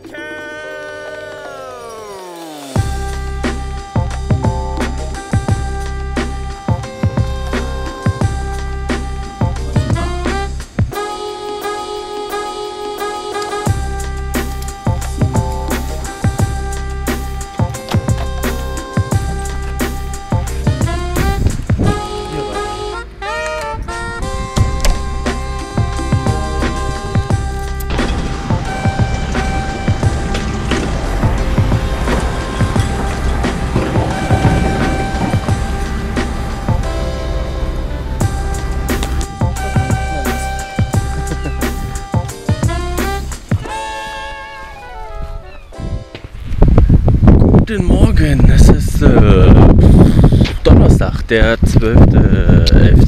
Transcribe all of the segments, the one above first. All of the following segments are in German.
Guten Morgen, es ist äh, Donnerstag, der 12.11.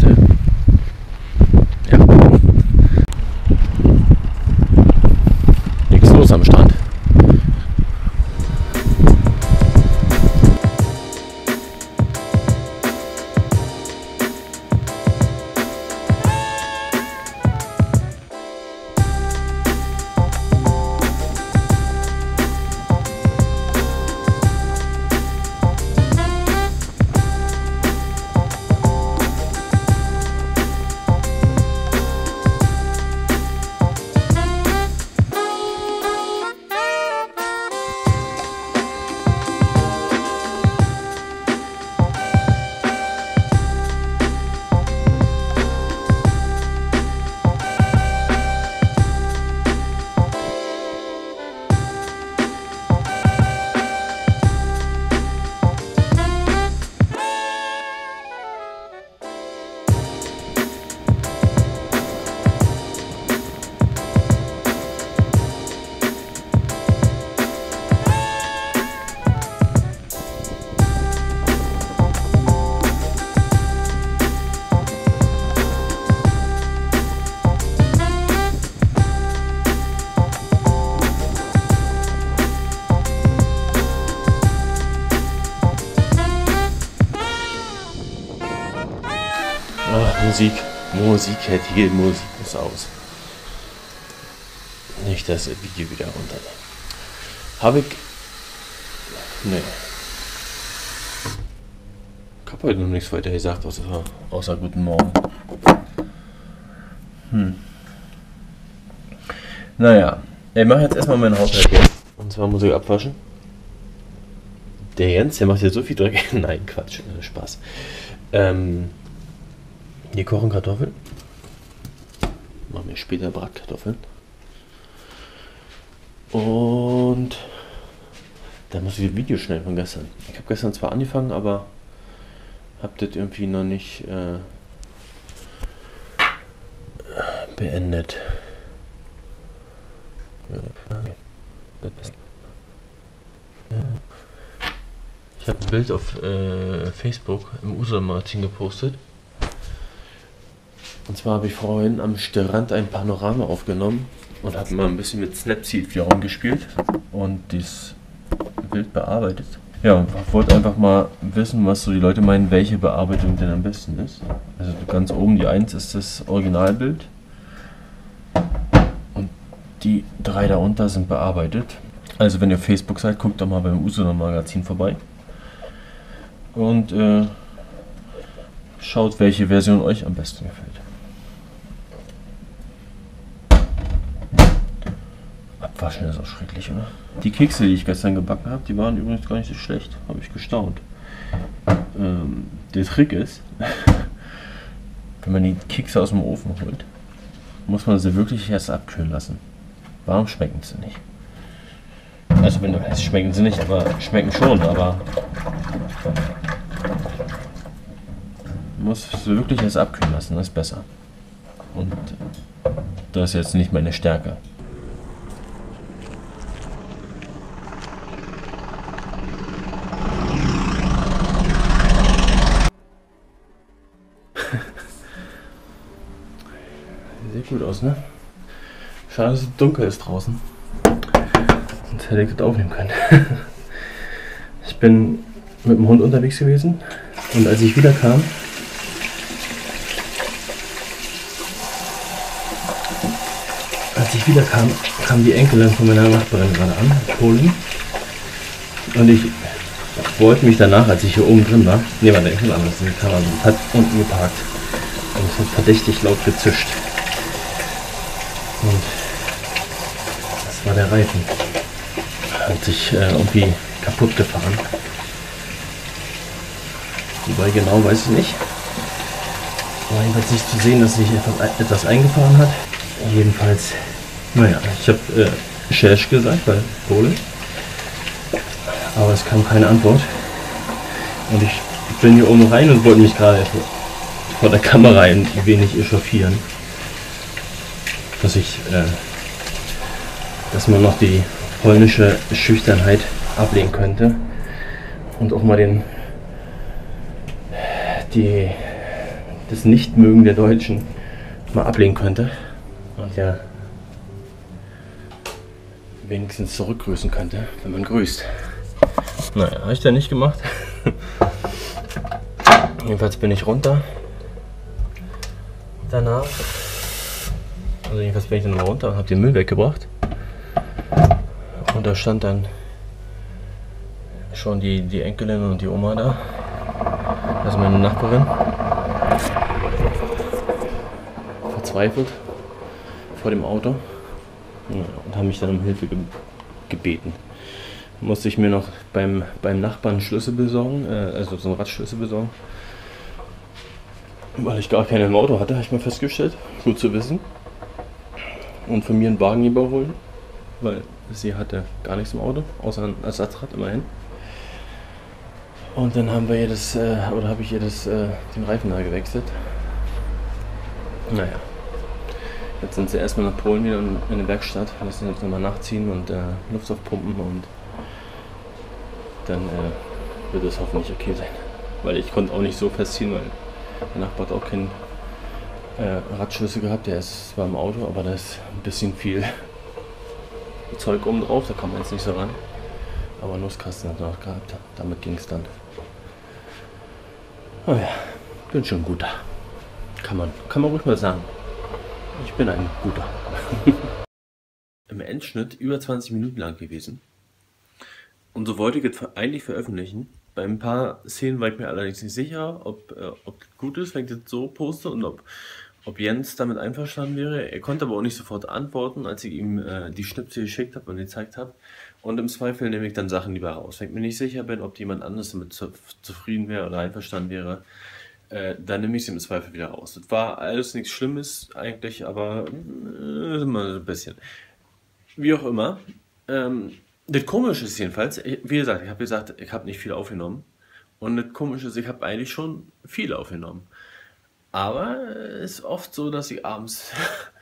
Musik. Musik, Hetty, Musik muss aus. Nicht das Video wieder runternehmen. Habe ich. Nee. Ich habe heute noch nichts weiter gesagt, außer, außer Guten Morgen. Hm. Naja, ich mache jetzt erstmal meinen Haushalt hier. Und zwar muss ich abwaschen. Der Jens, der macht hier so viel Dreck. Nein, Quatsch, äh, Spaß. Ähm, wir kochen Kartoffeln. Machen wir später Bratkartoffeln. Und da muss ich das Video schneiden von gestern. Ich habe gestern zwar angefangen, aber habe das irgendwie noch nicht äh, beendet. Ich habe ein Bild auf äh, Facebook im USA-Magazin gepostet. Und zwar habe ich vorhin am Strand ein Panorama aufgenommen und habe mal ein bisschen mit Snapseed wieder rumgespielt und dieses Bild bearbeitet. Ja, wollte einfach mal wissen, was so die Leute meinen, welche Bearbeitung denn am besten ist. Also ganz oben die 1 ist das Originalbild und die drei darunter sind bearbeitet. Also wenn ihr Facebook seid, guckt doch mal beim Usuno Magazin vorbei und äh, schaut, welche Version euch am besten gefällt. Abwaschen ist auch schrecklich, oder? Die Kekse, die ich gestern gebacken habe, die waren übrigens gar nicht so schlecht. Habe ich gestaunt. Ähm, der Trick ist, wenn man die Kekse aus dem Ofen holt, muss man sie wirklich erst abkühlen lassen. Warum schmecken sie nicht? Also wenn du heißt, schmecken sie nicht, aber schmecken schon, aber muss sie wirklich erst abkühlen lassen, das ist besser. Und das ist jetzt nicht meine Stärke. Aus, ne? Schade, dass es dunkel ist draußen. Sonst hätte ich das aufnehmen können. ich bin mit dem Hund unterwegs gewesen und als ich wieder kam, als ich wieder kam, kam die Enkelin von meiner Nachbarin gerade an, Polen. Und ich wollte mich danach, als ich hier oben drin war, nee, warte, ich will anders, die Kamera hat unten geparkt. Und es hat verdächtig laut gezischt. Und das war der Reifen. Hat sich äh, irgendwie kaputt gefahren. Wobei genau weiß ich nicht. War jedenfalls nicht zu sehen, dass sich etwas, etwas eingefahren hat. Jedenfalls, naja, ich habe äh, Schersch gesagt bei Pole. Aber es kam keine Antwort. Und ich bin hier oben rein und wollte mich gerade vor der Kamera ein wenig echauffieren. Dass ich, äh, dass man noch die polnische Schüchternheit ablegen könnte. Und auch mal den, die, das Nichtmögen der Deutschen mal ablegen könnte. Und ja, wenigstens zurückgrüßen könnte, wenn man grüßt. Naja, habe ich da nicht gemacht. jedenfalls bin ich runter. Danach. Also jedenfalls bin ich dann mal runter und habe den Müll weggebracht. Und da stand dann schon die, die Enkelin und die Oma da. Also meine Nachbarin. Verzweifelt vor dem Auto. Und haben mich dann um Hilfe ge gebeten musste ich mir noch beim, beim Nachbarn Schlüssel besorgen, äh, also so einen Radschlüssel besorgen. Weil ich gar keine im Auto hatte, habe ich mal festgestellt. Gut zu wissen. Und von mir einen Wagen überholen, weil sie hatte gar nichts im Auto, außer ein Ersatzrad immerhin. Und dann haben wir ihr das, äh, oder habe ich ihr das, äh, den Reifen da gewechselt. Naja. Jetzt sind sie erstmal nach Polen wieder in der Werkstatt, lassen jetzt nochmal nachziehen und äh, Luft aufpumpen und dann äh, wird es hoffentlich okay sein. Weil ich konnte auch nicht so festziehen, weil der Nachbar hat auch keinen äh, Radschlüssel gehabt. Der ist zwar im Auto, aber da ist ein bisschen viel Zeug oben drauf, da kann man jetzt nicht so ran. Aber Nusskasten hat er noch gehabt. Damit ging es dann. Oh ja, bin schon ein guter. Kann man, kann man ruhig mal sagen. Ich bin ein guter. Im Endschnitt über 20 Minuten lang gewesen. Und so wollte ich eigentlich veröffentlichen. Bei ein paar Szenen war ich mir allerdings nicht sicher, ob, äh, ob gut ist, wenn ich das so poste und ob, ob Jens damit einverstanden wäre. Er konnte aber auch nicht sofort antworten, als ich ihm äh, die Schnipsel geschickt habe und gezeigt habe. Und im Zweifel nehme ich dann Sachen lieber raus. Wenn ich mir nicht sicher bin, ob jemand anderes damit zu, zufrieden wäre oder einverstanden wäre, äh, dann nehme ich sie im Zweifel wieder raus. Das war alles nichts Schlimmes eigentlich, aber äh, mal ein bisschen. Wie auch immer. Ähm, das Komische ist jedenfalls, wie gesagt, ich habe gesagt, ich habe nicht viel aufgenommen. Und das Komische ist, ich habe eigentlich schon viel aufgenommen. Aber es ist oft so, dass ich abends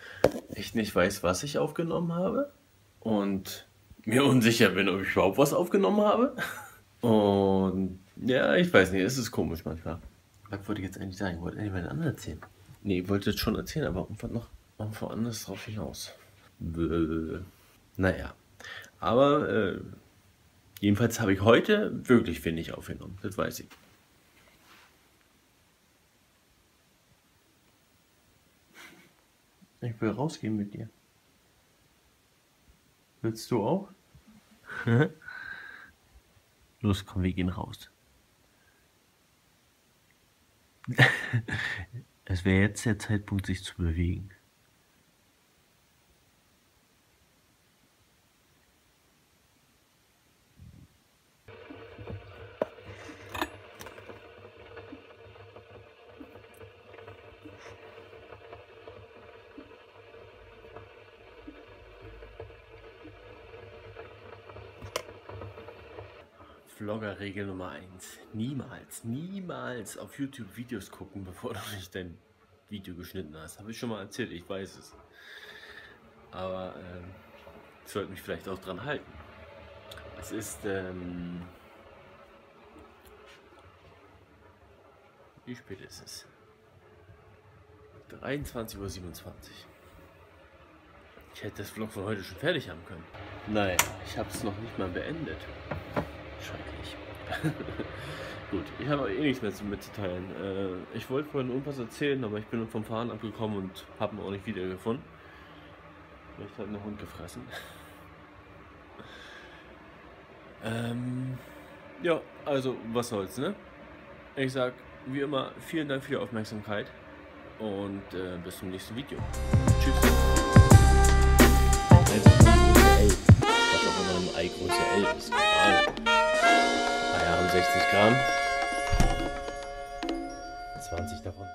echt nicht weiß, was ich aufgenommen habe. Und mir unsicher bin, ob ich überhaupt was aufgenommen habe. Und ja, ich weiß nicht, es ist komisch manchmal. Was wollte ich jetzt eigentlich sagen? Ich wollte eigentlich meine anderen erzählen. Nee, ich wollte es schon erzählen, aber irgendwann noch irgendwo anders drauf hinaus. Naja. Aber äh, jedenfalls habe ich heute wirklich wenig aufgenommen, das weiß ich. Ich will rausgehen mit dir. Willst du auch? Los, komm, wir gehen raus. es wäre jetzt der Zeitpunkt, sich zu bewegen. Vlogger-Regel Nummer 1. Niemals, niemals auf YouTube Videos gucken, bevor du nicht dein Video geschnitten hast. Habe ich schon mal erzählt, ich weiß es. Aber ähm, ich sollte mich vielleicht auch dran halten. Es ist, ähm, wie spät ist es? 23.27 Uhr. Ich hätte das Vlog von heute schon fertig haben können. Nein, ich habe es noch nicht mal beendet. Schrecklich. Gut, ich habe eh nichts mehr mitzuteilen. Äh, ich wollte vorhin irgendwas erzählen, aber ich bin vom Fahren abgekommen und habe ihn auch nicht wiedergefunden. Vielleicht hat ein Hund gefressen. ähm, ja, also was soll's, ne? Ich sag wie immer vielen Dank für die Aufmerksamkeit und äh, bis zum nächsten Video. Tschüss. Ei Größe L ist. 60 Gramm. 20 davon.